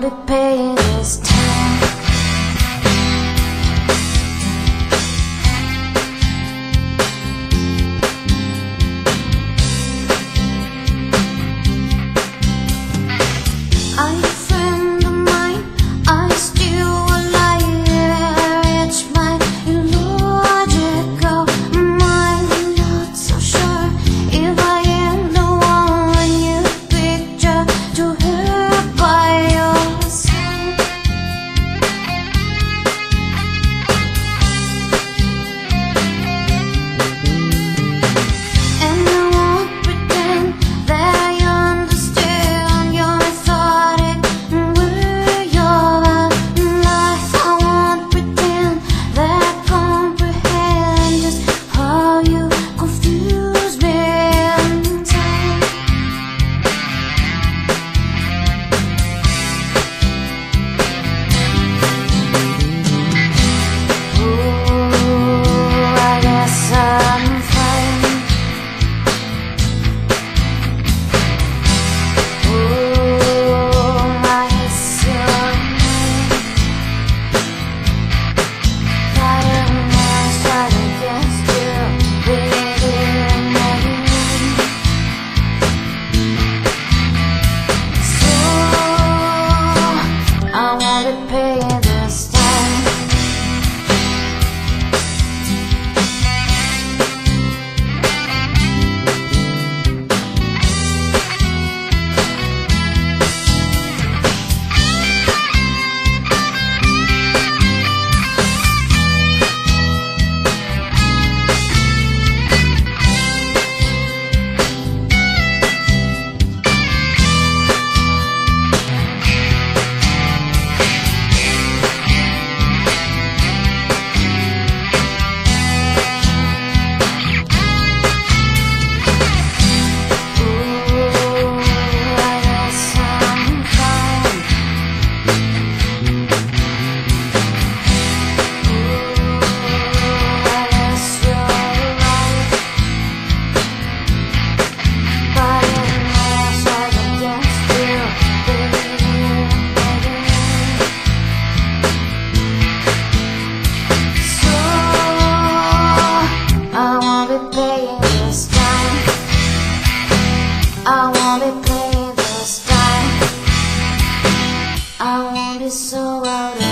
be paying this I wanna play the sky I wanna be so out